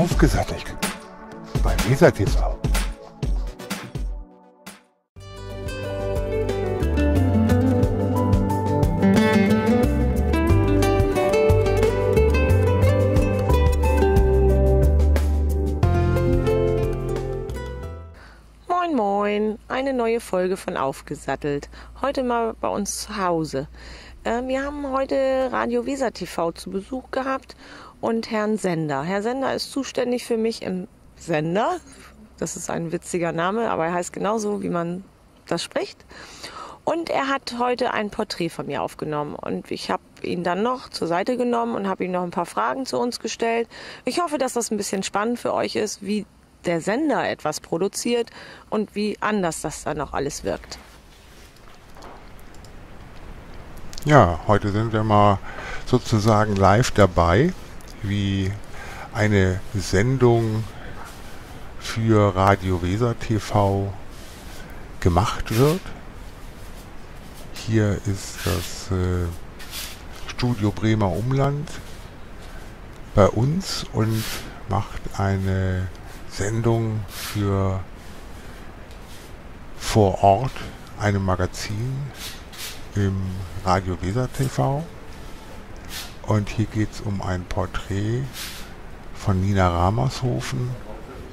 Aufgesattelt bei Weser TV. Moin Moin, eine neue Folge von Aufgesattelt. Heute mal bei uns zu Hause. Äh, wir haben heute Radio Weser TV zu Besuch gehabt und Herrn Sender. Herr Sender ist zuständig für mich im Sender. Das ist ein witziger Name, aber er heißt genauso, wie man das spricht. Und er hat heute ein Porträt von mir aufgenommen. Und ich habe ihn dann noch zur Seite genommen und habe ihm noch ein paar Fragen zu uns gestellt. Ich hoffe, dass das ein bisschen spannend für euch ist, wie der Sender etwas produziert und wie anders das dann noch alles wirkt. Ja, heute sind wir mal sozusagen live dabei, wie eine Sendung für Radio Weser TV gemacht wird. Hier ist das äh, Studio Bremer Umland bei uns und macht eine Sendung für vor Ort einem Magazin im Radio Weser TV. Und hier geht es um ein Porträt von Nina Ramershofen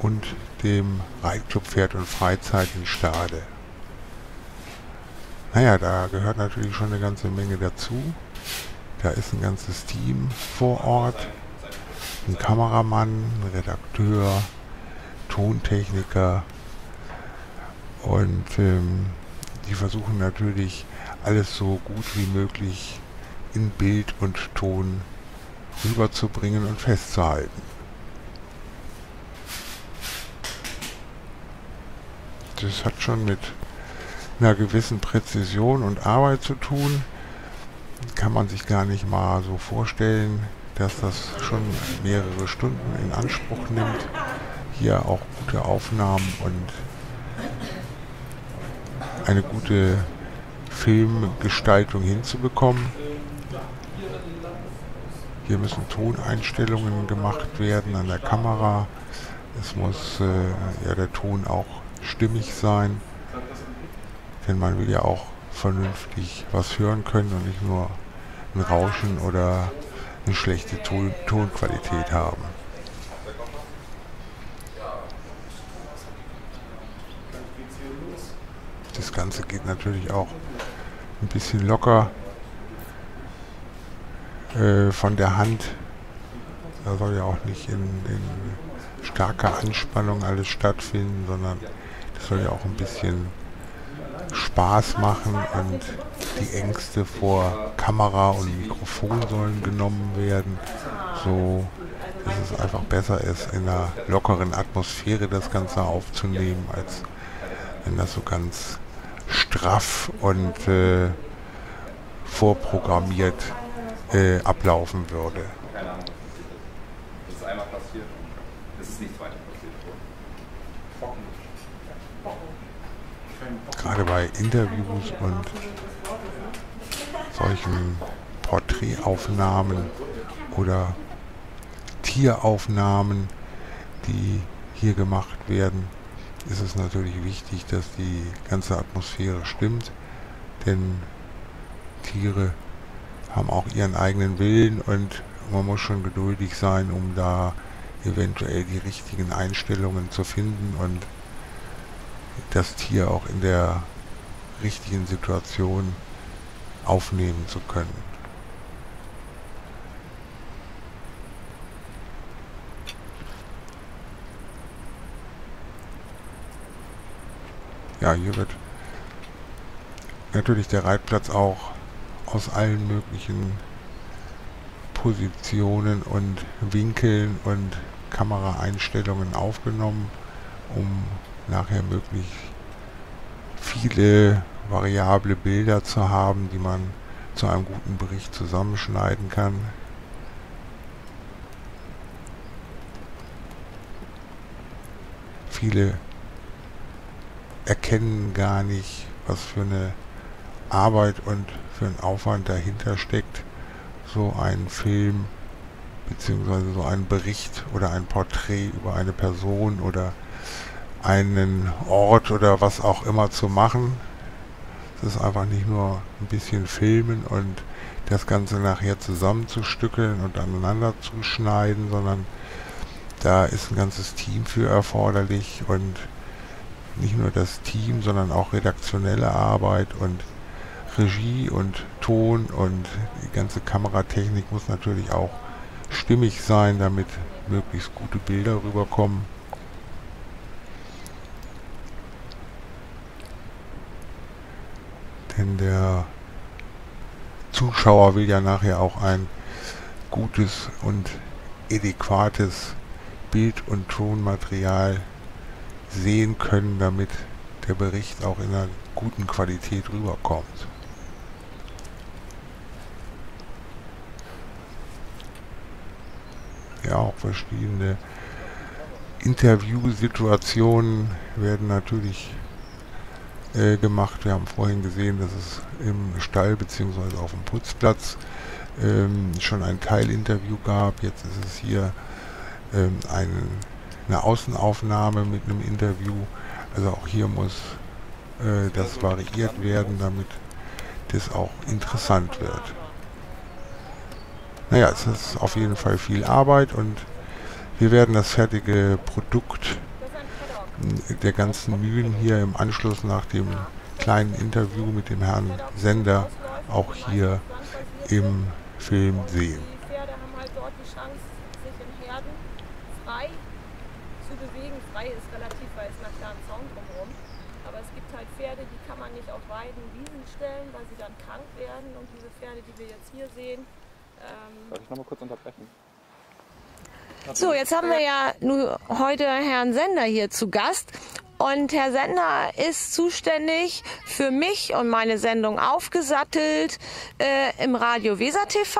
und dem Reitclub Pferd und Freizeit in Stade. Naja, da gehört natürlich schon eine ganze Menge dazu. Da ist ein ganzes Team vor Ort. Ein Kameramann, ein Redakteur, Tontechniker. Und ähm, die versuchen natürlich alles so gut wie möglich in Bild und Ton rüberzubringen und festzuhalten. Das hat schon mit einer gewissen Präzision und Arbeit zu tun. Kann man sich gar nicht mal so vorstellen, dass das schon mehrere Stunden in Anspruch nimmt. Hier auch gute Aufnahmen und eine gute Filmgestaltung hinzubekommen. Hier müssen Toneinstellungen gemacht werden an der Kamera. Es muss äh, ja der Ton auch stimmig sein, denn man will ja auch vernünftig was hören können und nicht nur ein Rauschen oder eine schlechte Ton Tonqualität haben. Das Ganze geht natürlich auch ein bisschen locker äh, von der Hand. Da soll ja auch nicht in, in starker Anspannung alles stattfinden, sondern das soll ja auch ein bisschen Spaß machen und die Ängste vor Kamera und Mikrofon sollen genommen werden, so dass es einfach besser ist, in einer lockeren Atmosphäre das Ganze aufzunehmen, als wenn das so ganz straff und äh, vorprogrammiert äh, ablaufen würde. Keine Ahnung. Das ist einmal passiert und es ist nichts weiter passiert. Gerade bei Interviews und solchen Porträtaufnahmen oder Tieraufnahmen, die hier gemacht werden, ist es natürlich wichtig, dass die ganze Atmosphäre stimmt, denn Tiere haben auch ihren eigenen Willen und man muss schon geduldig sein, um da eventuell die richtigen Einstellungen zu finden und das Tier auch in der richtigen Situation aufnehmen zu können. Ja, hier wird natürlich der Reitplatz auch aus allen möglichen Positionen und Winkeln und Kameraeinstellungen aufgenommen, um nachher möglichst viele variable Bilder zu haben, die man zu einem guten Bericht zusammenschneiden kann. Viele erkennen gar nicht, was für eine Arbeit und für einen Aufwand dahinter steckt, so einen Film beziehungsweise so einen Bericht oder ein Porträt über eine Person oder einen Ort oder was auch immer zu machen. Es ist einfach nicht nur ein bisschen filmen und das Ganze nachher zusammenzustückeln und aneinander zu schneiden, sondern da ist ein ganzes Team für erforderlich und nicht nur das Team, sondern auch redaktionelle Arbeit und Regie und Ton und die ganze Kameratechnik muss natürlich auch stimmig sein, damit möglichst gute Bilder rüberkommen. Denn der Zuschauer will ja nachher auch ein gutes und adäquates Bild- und Tonmaterial sehen können, damit der Bericht auch in einer guten Qualität rüberkommt. Ja, auch verschiedene Interviewsituationen werden natürlich äh, gemacht. Wir haben vorhin gesehen, dass es im Stall bzw. auf dem Putzplatz ähm, schon ein Teilinterview gab. Jetzt ist es hier ähm, ein, eine Außenaufnahme mit einem Interview. Also auch hier muss äh, das variiert werden, damit das auch interessant wird. Naja, es ist auf jeden Fall viel Arbeit und wir werden das fertige Produkt der ganzen Mühen hier im Anschluss nach dem kleinen Interview mit dem Herrn Sender auch hier im Film sehen. Pferde die Chance, sich in Herden frei zu bewegen. Frei ist relativ, weil es nach klar ein Zaun drumherum. Aber es gibt halt Pferde, die kann man nicht auf Weiden, stellen, weil sie dann krank werden. Und diese Pferde, die wir jetzt hier sehen, ähm, Darf ich nochmal kurz unterbrechen? So, jetzt haben wir ja nur heute Herrn Sender hier zu Gast. Und Herr Sender ist zuständig für mich und meine Sendung aufgesattelt äh, im Radio Weser TV.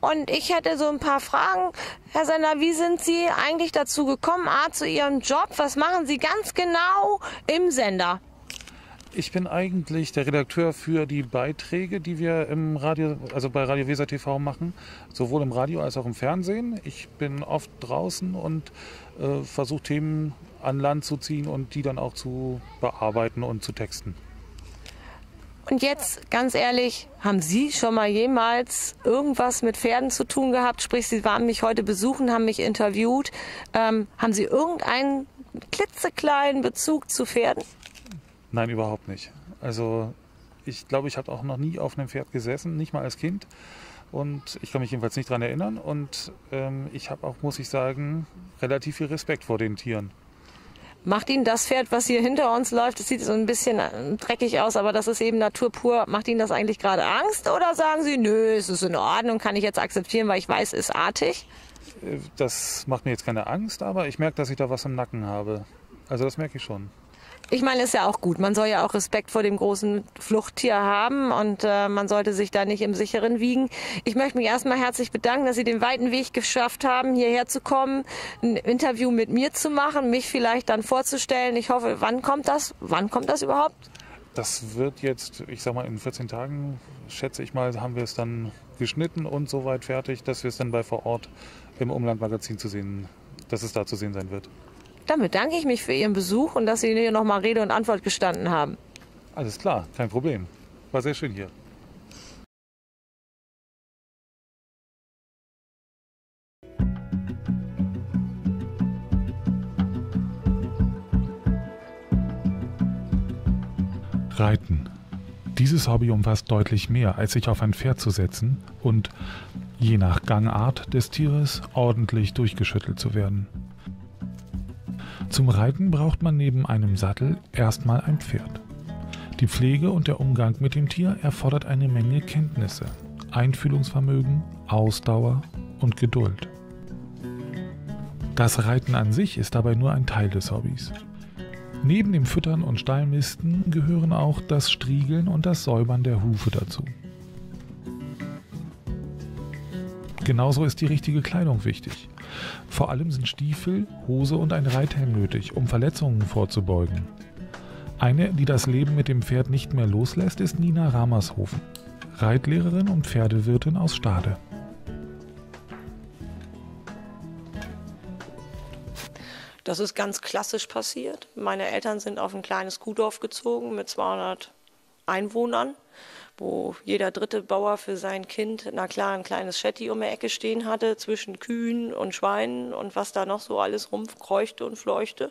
Und ich hätte so ein paar Fragen. Herr Sender, wie sind Sie eigentlich dazu gekommen, A, zu Ihrem Job? Was machen Sie ganz genau im Sender? Ich bin eigentlich der Redakteur für die Beiträge, die wir im Radio, also bei Radio Weser TV machen, sowohl im Radio als auch im Fernsehen. Ich bin oft draußen und äh, versuche Themen an Land zu ziehen und die dann auch zu bearbeiten und zu texten. Und jetzt, ganz ehrlich, haben Sie schon mal jemals irgendwas mit Pferden zu tun gehabt? Sprich, Sie waren mich heute besuchen, haben mich interviewt. Ähm, haben Sie irgendeinen klitzekleinen Bezug zu Pferden? Nein, überhaupt nicht. Also ich glaube, ich habe auch noch nie auf einem Pferd gesessen, nicht mal als Kind. Und ich kann mich jedenfalls nicht daran erinnern. Und ähm, ich habe auch, muss ich sagen, relativ viel Respekt vor den Tieren. Macht Ihnen das Pferd, was hier hinter uns läuft, das sieht so ein bisschen äh, dreckig aus, aber das ist eben Natur pur. Macht Ihnen das eigentlich gerade Angst oder sagen Sie, nö, es ist in Ordnung, kann ich jetzt akzeptieren, weil ich weiß, es ist artig? Äh, Das macht mir jetzt keine Angst, aber ich merke, dass ich da was im Nacken habe. Also das merke ich schon. Ich meine, ist ja auch gut. Man soll ja auch Respekt vor dem großen Fluchttier haben und äh, man sollte sich da nicht im Sicheren wiegen. Ich möchte mich erstmal herzlich bedanken, dass Sie den weiten Weg geschafft haben, hierher zu kommen, ein Interview mit mir zu machen, mich vielleicht dann vorzustellen. Ich hoffe, wann kommt das? Wann kommt das überhaupt? Das wird jetzt, ich sag mal, in 14 Tagen, schätze ich mal, haben wir es dann geschnitten und soweit fertig, dass wir es dann bei vor Ort im Umlandmagazin zu sehen, dass es da zu sehen sein wird. Dann bedanke ich mich für Ihren Besuch und dass Sie hier nochmal Rede und Antwort gestanden haben. Alles klar, kein Problem. War sehr schön hier. Reiten. Dieses Hobby umfasst deutlich mehr, als sich auf ein Pferd zu setzen und, je nach Gangart des Tieres, ordentlich durchgeschüttelt zu werden. Zum Reiten braucht man neben einem Sattel erstmal ein Pferd. Die Pflege und der Umgang mit dem Tier erfordert eine Menge Kenntnisse, Einfühlungsvermögen, Ausdauer und Geduld. Das Reiten an sich ist dabei nur ein Teil des Hobbys. Neben dem Füttern und Stallmisten gehören auch das Striegeln und das Säubern der Hufe dazu. Genauso ist die richtige Kleidung wichtig. Vor allem sind Stiefel, Hose und ein Reithelm nötig, um Verletzungen vorzubeugen. Eine, die das Leben mit dem Pferd nicht mehr loslässt, ist Nina Ramershofen, Reitlehrerin und Pferdewirtin aus Stade. Das ist ganz klassisch passiert. Meine Eltern sind auf ein kleines Kuhdorf gezogen mit 200 Einwohnern wo jeder dritte Bauer für sein Kind, na klar, ein kleines Shetty um die Ecke stehen hatte, zwischen Kühen und Schweinen und was da noch so alles rumkreuchte und fleuchte.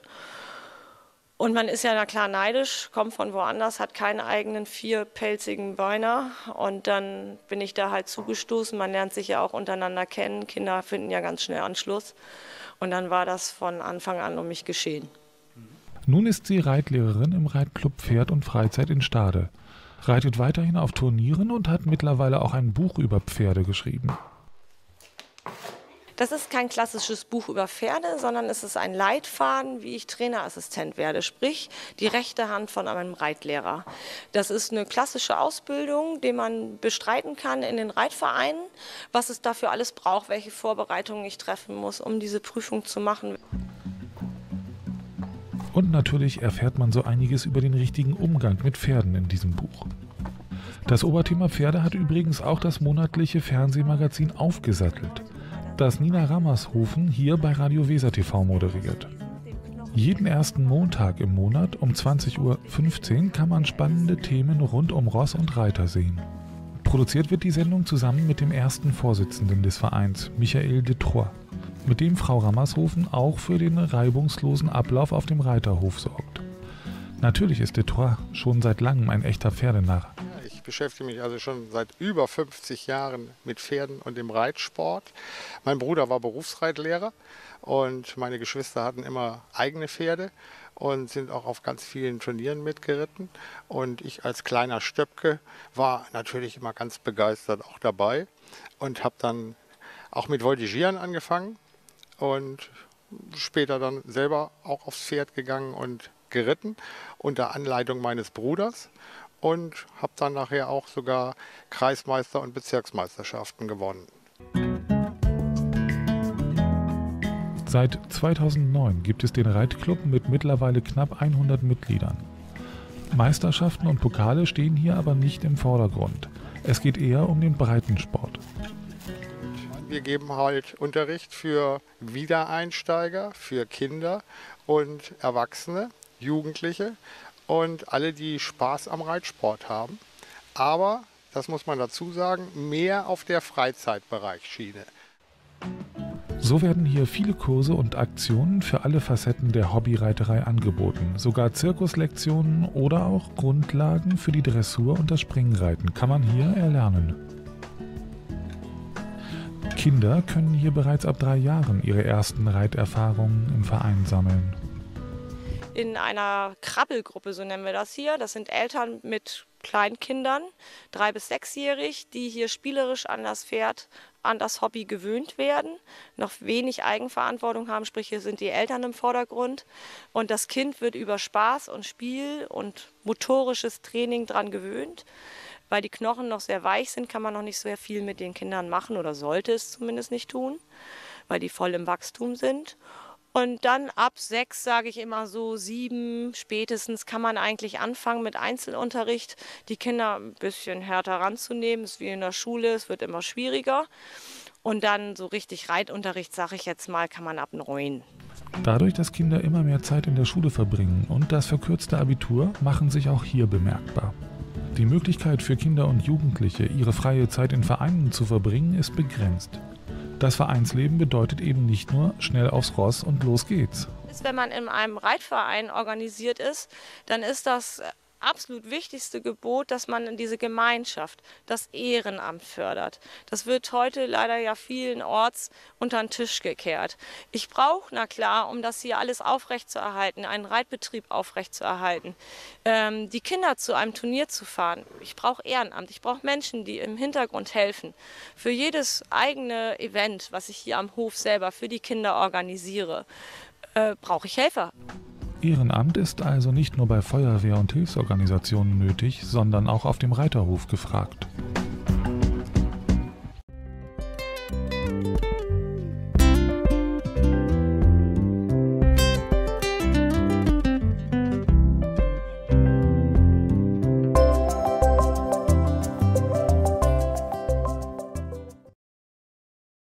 Und man ist ja na klar neidisch, kommt von woanders, hat keinen eigenen vierpelzigen Beiner. Und dann bin ich da halt zugestoßen. Man lernt sich ja auch untereinander kennen. Kinder finden ja ganz schnell Anschluss. Und dann war das von Anfang an um mich geschehen. Nun ist sie Reitlehrerin im Reitclub Pferd und Freizeit in Stade, reitet weiterhin auf Turnieren und hat mittlerweile auch ein Buch über Pferde geschrieben. Das ist kein klassisches Buch über Pferde, sondern es ist ein Leitfaden, wie ich Trainerassistent werde, sprich die rechte Hand von einem Reitlehrer. Das ist eine klassische Ausbildung, die man bestreiten kann in den Reitvereinen, was es dafür alles braucht, welche Vorbereitungen ich treffen muss, um diese Prüfung zu machen. Und natürlich erfährt man so einiges über den richtigen Umgang mit Pferden in diesem Buch. Das Oberthema Pferde hat übrigens auch das monatliche Fernsehmagazin aufgesattelt das Nina Rammershofen hier bei Radio Weser TV moderiert. Jeden ersten Montag im Monat um 20.15 Uhr kann man spannende Themen rund um Ross und Reiter sehen. Produziert wird die Sendung zusammen mit dem ersten Vorsitzenden des Vereins, Michael de Troyes, mit dem Frau Rammershofen auch für den reibungslosen Ablauf auf dem Reiterhof sorgt. Natürlich ist de Troyes schon seit langem ein echter Pferdenarr beschäftige mich also schon seit über 50 Jahren mit Pferden und dem Reitsport. Mein Bruder war Berufsreitlehrer und meine Geschwister hatten immer eigene Pferde und sind auch auf ganz vielen Turnieren mitgeritten. Und ich als kleiner Stöpke war natürlich immer ganz begeistert auch dabei und habe dann auch mit Voltigieren angefangen und später dann selber auch aufs Pferd gegangen und geritten unter Anleitung meines Bruders und habe dann nachher auch sogar Kreismeister- und Bezirksmeisterschaften gewonnen. Seit 2009 gibt es den Reitclub mit mittlerweile knapp 100 Mitgliedern. Meisterschaften und Pokale stehen hier aber nicht im Vordergrund. Es geht eher um den Breitensport. Wir geben halt Unterricht für Wiedereinsteiger, für Kinder und Erwachsene, Jugendliche, und alle, die Spaß am Reitsport haben. Aber, das muss man dazu sagen, mehr auf der Freizeitbereichsschiene. So werden hier viele Kurse und Aktionen für alle Facetten der Hobbyreiterei angeboten. Sogar Zirkuslektionen oder auch Grundlagen für die Dressur und das Springreiten kann man hier erlernen. Kinder können hier bereits ab drei Jahren ihre ersten Reiterfahrungen im Verein sammeln in einer Krabbelgruppe, so nennen wir das hier. Das sind Eltern mit Kleinkindern, drei bis sechsjährig, die hier spielerisch an das Pferd, an das Hobby gewöhnt werden, noch wenig Eigenverantwortung haben, sprich hier sind die Eltern im Vordergrund und das Kind wird über Spaß und Spiel und motorisches Training dran gewöhnt. Weil die Knochen noch sehr weich sind, kann man noch nicht sehr viel mit den Kindern machen oder sollte es zumindest nicht tun, weil die voll im Wachstum sind. Und dann ab sechs, sage ich immer so, sieben spätestens kann man eigentlich anfangen mit Einzelunterricht, die Kinder ein bisschen härter ranzunehmen. Es ist wie in der Schule, es wird immer schwieriger. Und dann so richtig Reitunterricht, sage ich jetzt mal, kann man ab neun. Dadurch, dass Kinder immer mehr Zeit in der Schule verbringen und das verkürzte Abitur machen sich auch hier bemerkbar. Die Möglichkeit für Kinder und Jugendliche, ihre freie Zeit in Vereinen zu verbringen, ist begrenzt. Das Vereinsleben bedeutet eben nicht nur schnell aufs Ross und los geht's. Wenn man in einem Reitverein organisiert ist, dann ist das absolut wichtigste Gebot, dass man diese Gemeinschaft, das Ehrenamt fördert. Das wird heute leider ja vielenorts unter den Tisch gekehrt. Ich brauche, na klar, um das hier alles aufrechtzuerhalten, einen Reitbetrieb aufrechtzuerhalten, ähm, die Kinder zu einem Turnier zu fahren. Ich brauche Ehrenamt, ich brauche Menschen, die im Hintergrund helfen. Für jedes eigene Event, was ich hier am Hof selber für die Kinder organisiere, äh, brauche ich Helfer. Ehrenamt ist also nicht nur bei Feuerwehr und Hilfsorganisationen nötig, sondern auch auf dem Reiterhof gefragt.